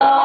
Oh.